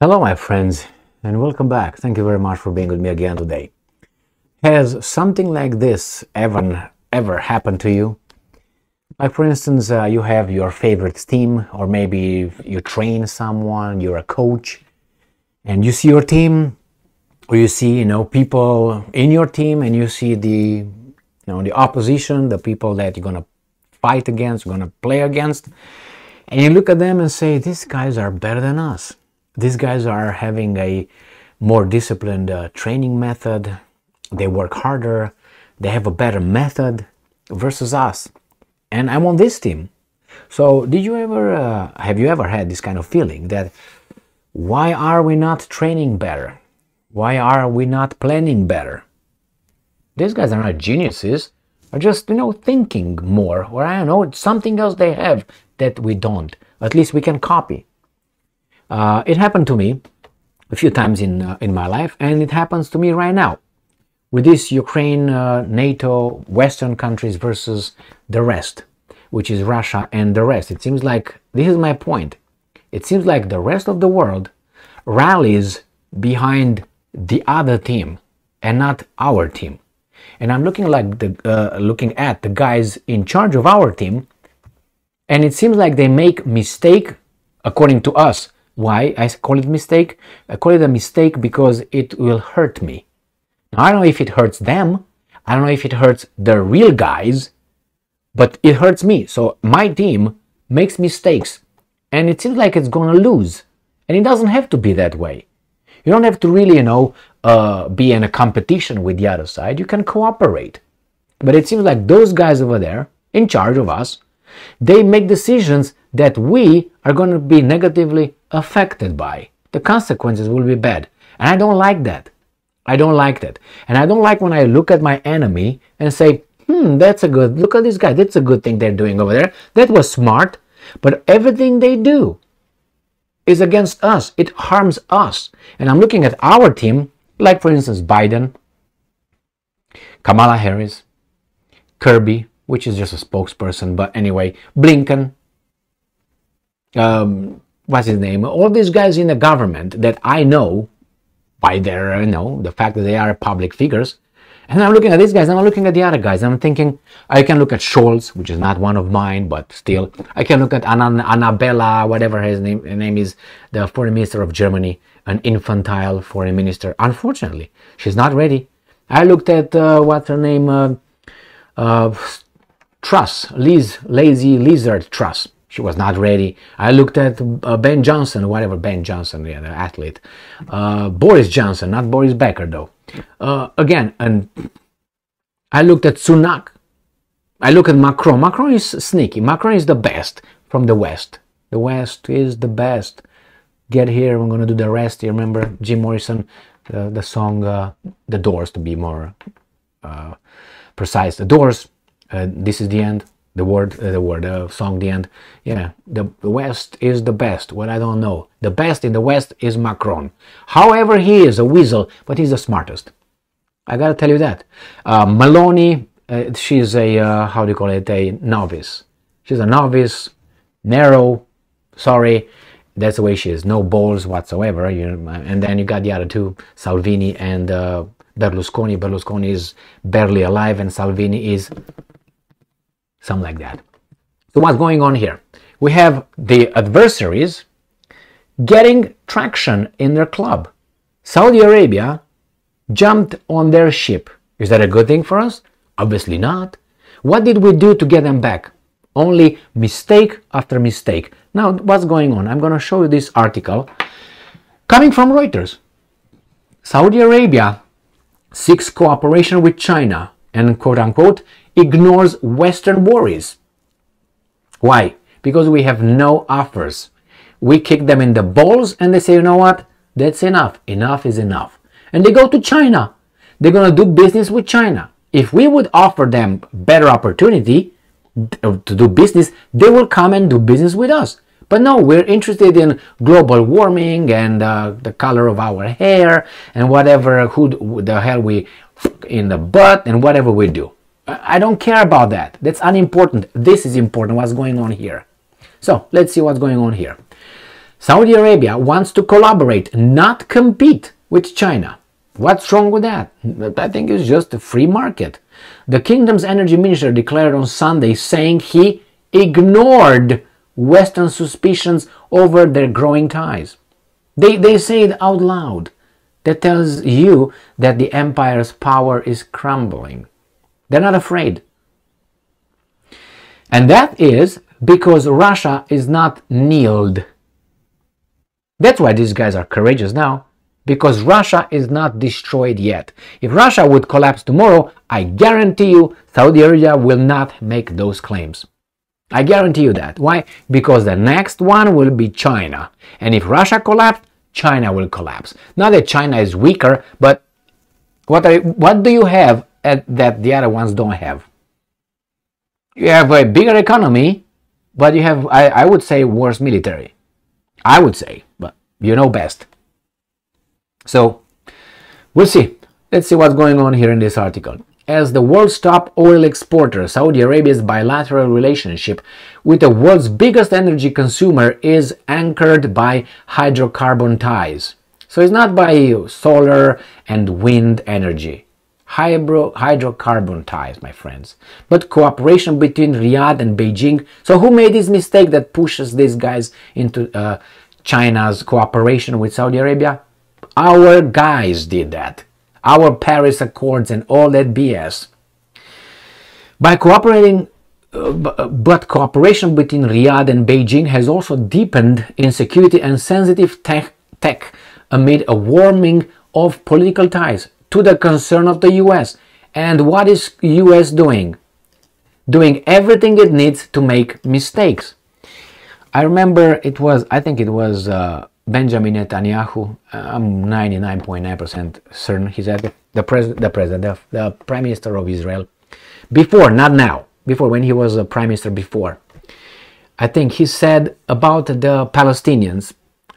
Hello, my friends, and welcome back. Thank you very much for being with me again today. Has something like this ever ever happened to you? Like, for instance, uh, you have your favorite team, or maybe you train someone, you're a coach, and you see your team, or you see, you know, people in your team, and you see the, you know, the opposition, the people that you're gonna fight against, gonna play against, and you look at them and say, these guys are better than us. These guys are having a more disciplined uh, training method. They work harder. They have a better method versus us. And I'm on this team. So, did you ever, uh, have you ever had this kind of feeling that why are we not training better? Why are we not planning better? These guys are not geniuses, are just, you know, thinking more, or I don't know, something else they have that we don't. At least we can copy. Uh, it happened to me a few times in, uh, in my life, and it happens to me right now with this Ukraine, uh, NATO, Western countries versus the rest, which is Russia and the rest. It seems like this is my point. It seems like the rest of the world rallies behind the other team and not our team. And I'm looking like the uh, looking at the guys in charge of our team, and it seems like they make mistake according to us. Why I call it mistake? I call it a mistake because it will hurt me. Now, I don't know if it hurts them. I don't know if it hurts the real guys, but it hurts me. So my team makes mistakes, and it seems like it's going to lose. And it doesn't have to be that way. You don't have to really, you know, uh, be in a competition with the other side. You can cooperate. But it seems like those guys over there, in charge of us, they make decisions that we are going to be negatively affected by. The consequences will be bad. And I don't like that. I don't like that. And I don't like when I look at my enemy and say, hmm, that's a good, look at this guy, that's a good thing they're doing over there. That was smart. But everything they do is against us, it harms us. And I'm looking at our team, like for instance, Biden, Kamala Harris, Kirby, which is just a spokesperson, but anyway, Blinken, um, what's his name? All these guys in the government that I know by their, you know, the fact that they are public figures. And I'm looking at these guys, I'm looking at the other guys, I'm thinking, I can look at Scholz, which is not one of mine, but still. I can look at Anna, Annabella, whatever his name, name is, the foreign minister of Germany, an infantile foreign minister. Unfortunately, she's not ready. I looked at, uh, what's her name, uh, uh, Truss, Liz, Lazy Lizard Truss. She was not ready. I looked at uh, Ben Johnson, whatever Ben Johnson, yeah, the athlete. Uh, Boris Johnson, not Boris Becker, though. Uh, again, and I looked at Sunak. I look at Macron. Macron is sneaky. Macron is the best from the West. The West is the best. Get here, I'm going to do the rest. You remember Jim Morrison, the, the song uh, The Doors, to be more uh, precise. The Doors, uh, this is the end the word uh, the word uh, song the end. Yeah the, the west is the best well i don't know. The best in the west is macron. However he is a weasel but he's the smartest. I gotta tell you that. Uh, meloni uh, she's a uh, how do you call it a novice. She's a novice narrow sorry. That's the way she is. No balls whatsoever you know, and then you got the other two salvini and uh, berlusconi. Berlusconi is barely alive and salvini is something like that. So what's going on here? We have the adversaries getting traction in their club. Saudi Arabia jumped on their ship. Is that a good thing for us? Obviously not. What did we do to get them back? Only mistake after mistake. Now, what's going on? I'm going to show you this article coming from Reuters. Saudi Arabia seeks cooperation with China and quote unquote ignores Western worries. Why? Because we have no offers. We kick them in the balls and they say, you know what? That's enough. Enough is enough. And they go to China. They're going to do business with China. If we would offer them better opportunity to do business, they will come and do business with us. But no, we're interested in global warming and uh, the color of our hair and whatever who the hell we in the butt and whatever we do. I don't care about that. That's unimportant. This is important, what's going on here. So let's see what's going on here. Saudi Arabia wants to collaborate, not compete with China. What's wrong with that? I think it's just a free market. The kingdom's energy minister declared on Sunday saying he ignored Western suspicions over their growing ties. They, they say it out loud. That tells you that the empire's power is crumbling. They're not afraid. And that is because Russia is not kneeled. That's why these guys are courageous now, because Russia is not destroyed yet. If Russia would collapse tomorrow, I guarantee you Saudi Arabia will not make those claims. I guarantee you that. Why? Because the next one will be China. And if Russia collapsed, China will collapse. Not that China is weaker, but what, are, what do you have that the other ones don't have? You have a bigger economy, but you have, I, I would say, worse military. I would say, but you know best. So, we'll see. Let's see what's going on here in this article. As the world's top oil exporter, Saudi Arabia's bilateral relationship with the world's biggest energy consumer is anchored by hydrocarbon ties. So it's not by solar and wind energy hydro, hydrocarbon ties, my friends, but cooperation between Riyadh and Beijing. So, who made this mistake that pushes these guys into uh, China's cooperation with Saudi Arabia? Our guys did that. Our Paris Accords and all that BS. By cooperating, uh, but cooperation between Riyadh and Beijing has also deepened in security and sensitive tech, tech amid a warming of political ties to the concern of the US. And what is US doing? Doing everything it needs to make mistakes. I remember it was, I think it was uh, Benjamin Netanyahu. I'm 99.9% certain he said the, pres- the president, the, the prime minister of Israel, before, not now, before when he was a prime minister before. I think he said about the Palestinians.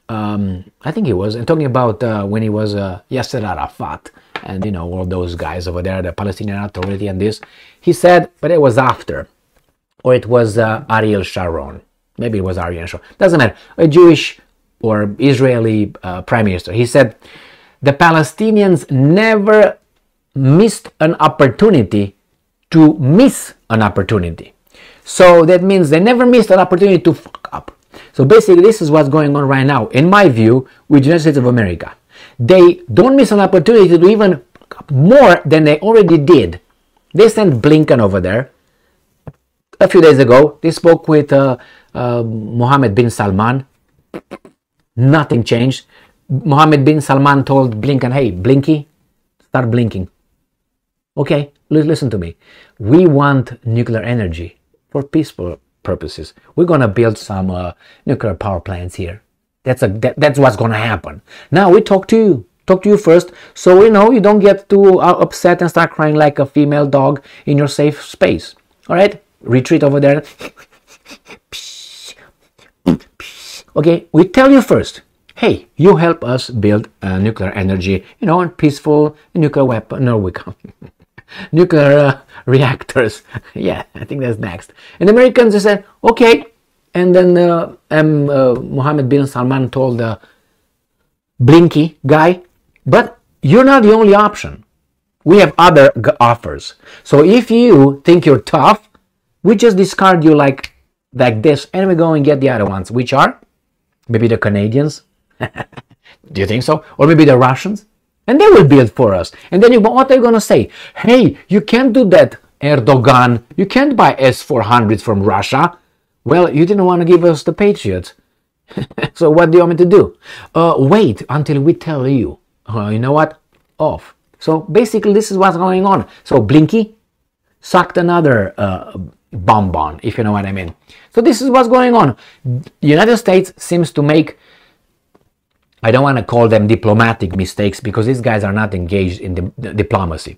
Um, I think he was and talking about uh, when he was uh, Yasser Arafat and you know all those guys over there, the Palestinian Authority and this. He said, but it was after, or it was uh, Ariel Sharon. Maybe it was Ariel Sharon. Doesn't matter. A Jewish or Israeli uh, prime minister. He said, the Palestinians never missed an opportunity to miss an opportunity. So that means they never missed an opportunity to fuck up. So basically, this is what's going on right now, in my view, with the United States of America they don't miss an opportunity to do even more than they already did. They sent Blinken over there a few days ago. They spoke with uh, uh, Mohammed bin Salman. Nothing changed. Mohammed bin Salman told Blinken, hey, Blinky, start blinking. Okay, listen to me. We want nuclear energy for peaceful purposes. We're going to build some uh, nuclear power plants here. That's a that, that's what's gonna happen. Now we talk to you, talk to you first, so you know you don't get too uh, upset and start crying like a female dog in your safe space. All right, retreat over there. okay, we tell you first. Hey, you help us build uh, nuclear energy, you know, and peaceful nuclear weapon. No, we can't. nuclear uh, reactors. yeah, I think that's next. And Americans they said, okay, and then uh, uh, Mohammed bin Salman told the Blinky guy, but you're not the only option. We have other g- offers. So if you think you're tough, we just discard you like like this, and we go and get the other ones, which are maybe the Canadians. Do you think so? Or maybe the Russians? And they will build for us. And then you, what are you going to say? Hey, you can't do that, Erdogan. You can't buy S 400s from Russia. Well, you didn't want to give us the Patriots. so what do you want me to do? Uh, wait until we tell you. Uh, you know what? Off. So basically, this is what's going on. So Blinky sucked another uh, bonbon, if you know what I mean. So this is what's going on. The United States seems to make I don't want to call them diplomatic mistakes because these guys are not engaged in the diplomacy.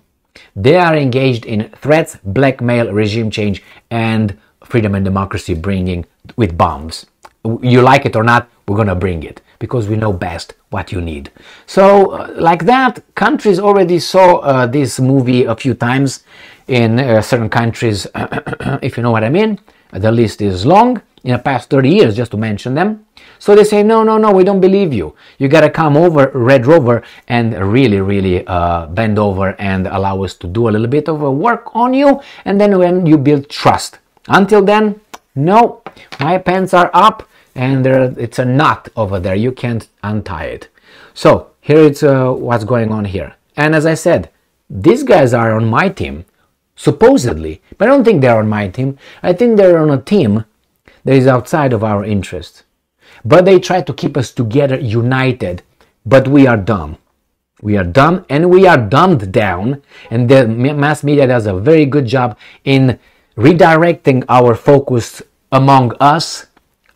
They are engaged in threats, blackmail, regime change, and freedom and democracy bringing with bombs. You like it or not, we're going to bring it because we know best what you need. So, uh, like that, countries already saw uh, this movie a few times in uh, certain countries, if you know what I mean. The list is long in the past 30 years, just to mention them. So they say, no, no, no, we don't believe you. You got to come over, Red Rover, and really, really uh, bend over and allow us to do a little bit of work on you. And then when you build trust. Until then, no, my pants are up and there, it's a knot over there. You can't untie it. So here it's uh, what's going on here. And as I said, these guys are on my team, supposedly, but I don't think they're on my team. I think they're on a team that is outside of our interest. But they try to keep us together, united. But we are dumb. We are dumb and we are dumbed down. And the mass media does a very good job in redirecting our focus among us,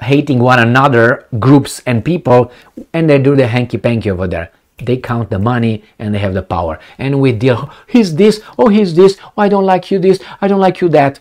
hating one another, groups and people, and they do the hanky panky over there. They count the money and they have the power. And we deal, he's this, oh, he's this, oh, I don't like you this, I don't like you that.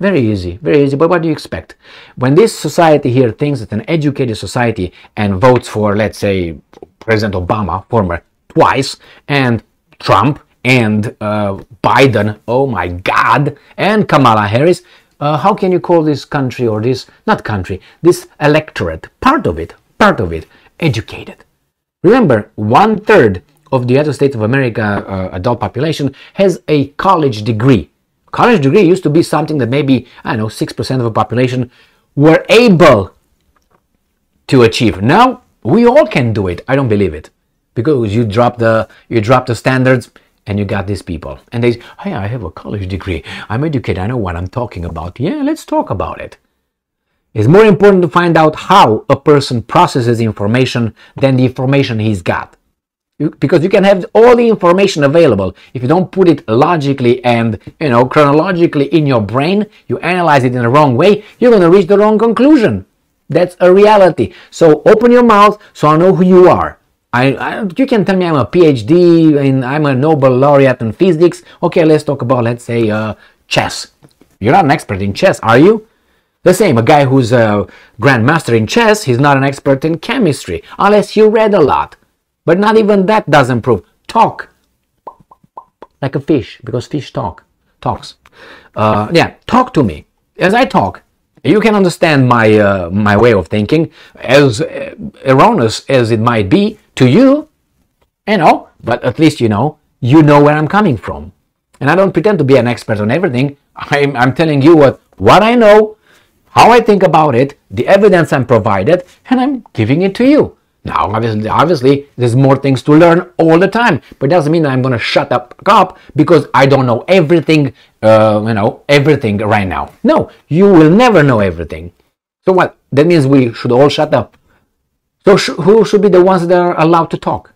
Very easy, very easy. But what do you expect? When this society here thinks it's an educated society and votes for, let's say, President Obama, former, twice, and Trump and uh, Biden, oh my God, and Kamala Harris, uh, how can you call this country or this, not country, this electorate, part of it, part of it, educated? Remember, one third of the United States of America uh, adult population has a college degree. College degree used to be something that maybe, I don't know, 6% of the population were able to achieve. Now, we all can do it. I don't believe it. Because you drop the you drop the standards and you got these people. And they say, hey, I have a college degree. I'm educated. I know what I'm talking about. Yeah, let's talk about it. It's more important to find out how a person processes information than the information he's got. You, because you can have all the information available. If you don't put it logically and you know chronologically in your brain, you analyze it in the wrong way, you're going to reach the wrong conclusion. That's a reality. So open your mouth so I know who you are. I, I, you can tell me I'm a PhD and I'm a Nobel laureate in physics. Okay, let's talk about let's say uh, chess. You're not an expert in chess, are you? The same, a guy who's a grandmaster in chess, he's not an expert in chemistry, unless you read a lot. But not even that doesn't prove. Talk. Like a fish, because fish talk. Talks. Uh, yeah, talk to me. As I talk, you can understand my, uh, my way of thinking, as uh, erroneous as it might be to you, you know, but at least you know, you know where I'm coming from. And I don't pretend to be an expert on everything. I'm, I'm telling you what, what I know how I think about it, the evidence I'm provided, and I'm giving it to you. Now, obviously, obviously, there's more things to learn all the time, but it doesn't mean I'm going to shut up, up because I don't know everything, uh, you know, everything right now. No, you will never know everything. So what? That means we should all shut up. So sh- who should be the ones that are allowed to talk?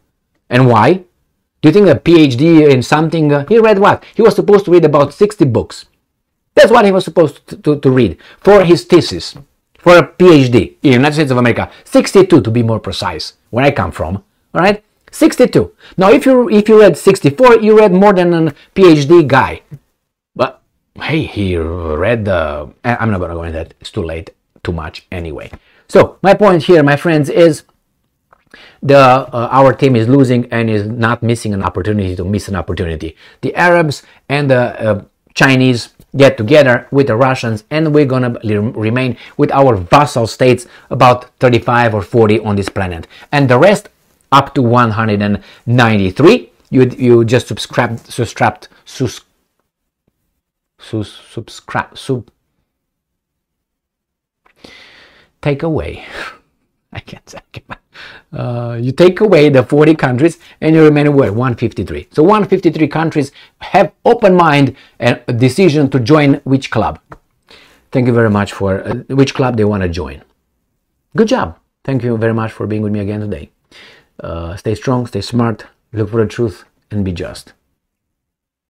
And why? Do you think a PhD in something, uh, he read what? He was supposed to read about 60 books. That's what he was supposed to, to, to read for his thesis, for a PhD in the United States of America. 62 to be more precise, where I come from. All right? 62. Now, if you if you read 64, you read more than a PhD guy. But hey, he read the. I'm not gonna go into that. It's too late. Too much anyway. So my point here, my friends, is the uh, our team is losing and is not missing an opportunity to miss an opportunity. The Arabs and the uh, Chinese get together with the Russians and we're gonna remain with our vassal states about 35 or 40 on this planet. And the rest up to 193 you you just subscribe subscribe sus, subscribe sub take away. I can't say uh, you take away the 40 countries and you remain with 153. So 153 countries have open mind and decision to join which club. Thank you very much for uh, which club they want to join. Good job. Thank you very much for being with me again today. Uh, stay strong, stay smart, look for the truth, and be just.